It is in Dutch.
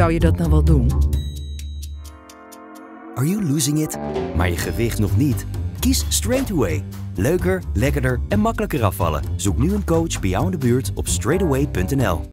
Zou je dat nou wel doen? Are you losing it? Maar je gewicht nog niet? Kies Straightaway. Leuker, lekkerder en makkelijker afvallen. Zoek nu een coach bij jou in de buurt op straightaway.nl.